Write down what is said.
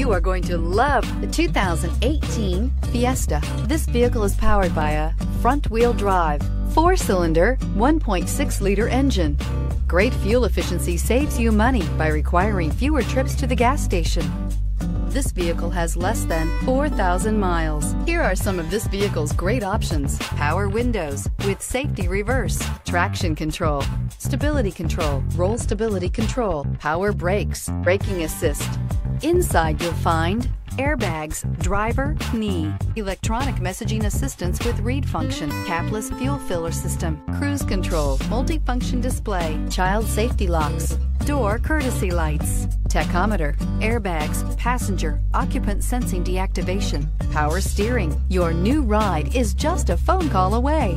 You are going to love the 2018 Fiesta. This vehicle is powered by a front-wheel drive, four-cylinder, 1.6-liter engine. Great fuel efficiency saves you money by requiring fewer trips to the gas station. This vehicle has less than 4,000 miles. Here are some of this vehicle's great options. Power windows with safety reverse, traction control, stability control, roll stability control, power brakes, braking assist. Inside you'll find airbags, driver, knee, electronic messaging assistance with read function, capless fuel filler system, cruise control, multifunction display, child safety locks, door courtesy lights, tachometer, airbags, passenger, occupant sensing deactivation, power steering. Your new ride is just a phone call away.